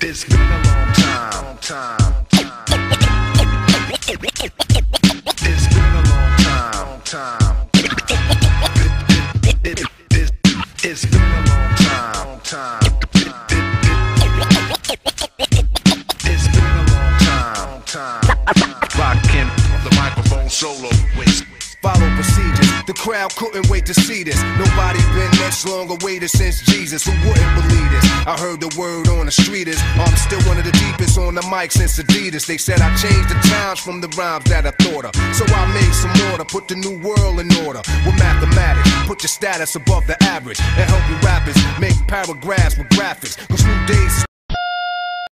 It's been a long time, long time. It's been a long time, time. It, it, it, it, it's been a long time, time. It's been a long time, time. The microphone solo with Follow procedures. The crowd couldn't wait to see this. Nobody been much longer waited since Jesus. Who wouldn't believe I heard the word on the street is I'm still one of the deepest on the mic since Adidas. They said I changed the times from the rhymes that I thought of. So I made some order, put the new world in order with mathematics. Put your status above the average and help you rappers make paragraphs with graphics. Cause new days